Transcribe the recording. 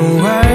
Why?